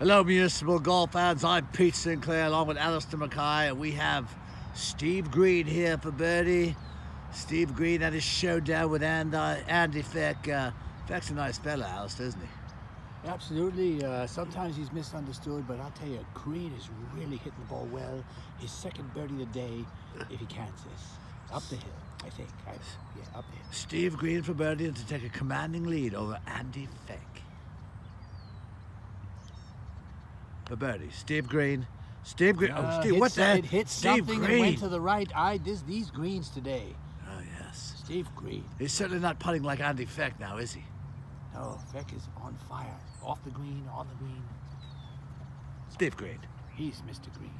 Hello, Municipal Golf fans. I'm Pete Sinclair along with Alistair Mackay, and we have Steve Greene here for birdie. Steve Greene had his showdown with Andy, Andy Feck. Uh, Feck's a nice fella, Alistair, isn't he? Absolutely. Uh, sometimes he's misunderstood, but I'll tell you, Greene is really hitting the ball well. His second birdie of the day, if he counts this. Up the hill, I think. I, yeah, up the hill. Steve Greene for birdie and to take a commanding lead over Andy Feck. For birdie, Steve Greene. Steve Greene. oh, Steve, what the? It hit Steve something and Green. went to the right. I this, these greens today. Oh, yes. Steve Greene. He's certainly not putting like Andy Feck now, is he? No, Feck is on fire. Off the green, on the green. Steve Greene. He's Mr. Greene.